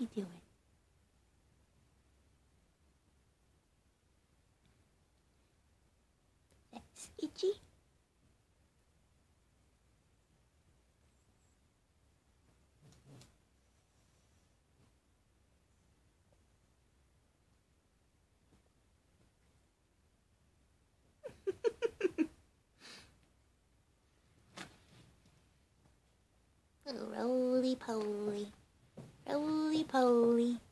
you doing? That's itchy. Roly poly, roly poly.